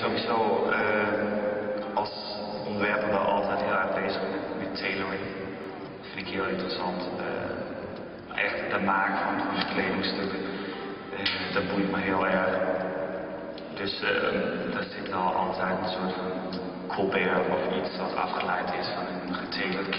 sowieso eh, als ontwerper wel altijd heel erg bezig met, tailoring. Dat vind ik heel interessant. Eh, echt de maken van, kledingstukken, eh, dat boeit me heel erg. Dus daar zit wel altijd een soort van Colbert of iets wat afgeleid is van een getailerd.